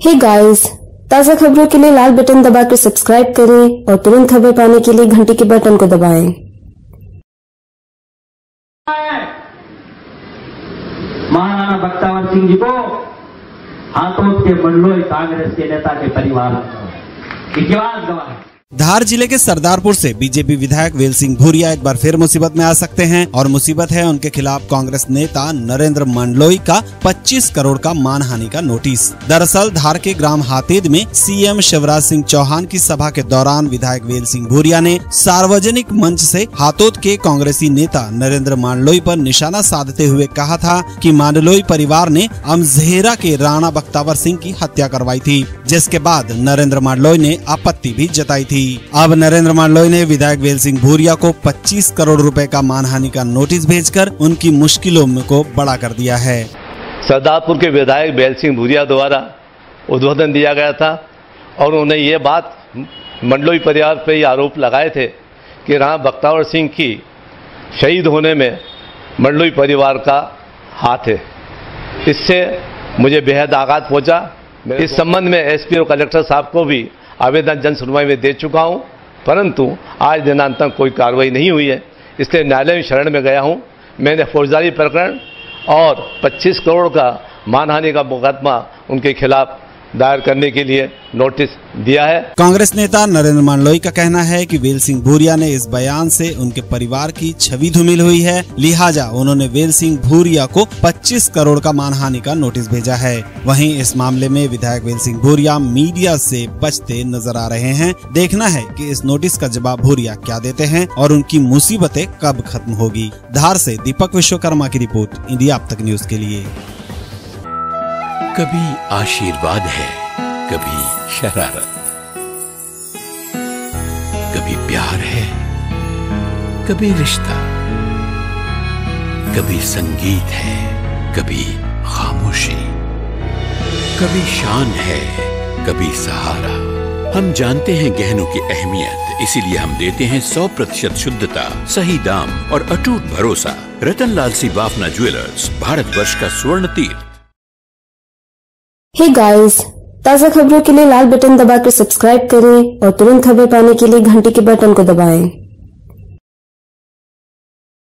Hey guys ताज़ा खबरों के लिए लाल बटन दबाकर सब्सक्राइब करें और तुरंत खबर पाने के लिए घंटी के बटन को दबाएँ। महाराणा बख्तावर सिंह जी को हाथों के मंडलोई कांग्रेस के नेता के परिवार इतिहास गवाह धार ज़िले के सरदारपुर से बीजेपी विधायक वेल सिंह भूरिया एक बार फिर मुसीबत में आ सकते हैं और मुसीबत है उनके खिलाफ कांग्रेस नेता नरेंद्र मंडलोई का 25 करोड़ का मानहानि का नोटिस। दरअसल धार के ग्राम हातेद में सीएम शिवराज सिंह चौहान की सभा के दौरान विधायक वेल सिंह भूरिया ने सार्वजनिक मंच से हाथोद के कांग्रेसी नेता नरेंद्र मांडलोई पर निशाना साधते हुए कहा था कि मांडलोई परिवार ने अमजहेरा के राणा बख्तावर सिंह की हत्या करवाई थी, जिसके बाद नरेंद्र मांडलोई ने आपत्ति भी जताई थी। अब नरेंद्र मांडलोई ने विधायक वेल सिंह भूरिया को 25 करोड़ रुपए का मानहानि का नोटिस भेजकर उनकी मुश्किलों को बड़ा कर दिया है। सरदारपुर के विधायक बैल सिंह भूरिया द्वारा उद्बोधन दिया गया था और उन्होंने ये बात मंडलोई परिवार पर आरोप लगाए थे कि राणा बख्तावर सिंह की शहीद होने में मंडलोई परिवार का हाथ है। इससे मुझे बेहद आघात पहुँचा। इस संबंध में एसपी और कलेक्टर साहब को भी आवेदन जन सुनवाई में दे चुका हूँ, परंतु आज दिनांत तक कोई कार्रवाई नहीं हुई है। इसलिए न्यायालय में शरण में गया हूँ। मैंने फौजदारी प्रकरण और 25 करोड़ का मानहानि का मुकदमा उनके खिलाफ दायर करने के लिए नोटिस दिया है। कांग्रेस नेता नरेंद्र मांडलोई का कहना है कि वेल सिंह भूरिया ने इस बयान से उनके परिवार की छवि धूमिल हुई है। लिहाजा उन्होंने वेल सिंह भूरिया को 25 करोड़ का मानहानि का नोटिस भेजा है। वहीं इस मामले में विधायक वेल सिंह भूरिया मीडिया से बचते नज़र आ रहे हैं। देखना है कि इस नोटिस का जवाब भूरिया क्या देते हैं और उनकी मुसीबतें कब खत्म होगी। धार से दीपक विश्वकर्मा की रिपोर्ट, इंडिया अब तक न्यूज़ के लिए। कभी आशीर्वाद है, कभी शरारत। कभी प्यार है, कभी रिश्ता। कभी संगीत है, कभी खामोशी। कभी शान है, कभी सहारा। हम जानते हैं गहनों की अहमियत, इसीलिए हम देते हैं 100 प्रतिशत शुद्धता, सही दाम और अटूट भरोसा। रतनलाल सी बाफना ज्वेलर्स भारत वर्ष का स्वर्ण तीर्थ हे गाइस ताज़ा खबरों के लिए लाल बटन दबाकर सब्सक्राइब करें और तुरंत खबर पाने के लिए घंटी के बटन को दबाएँ।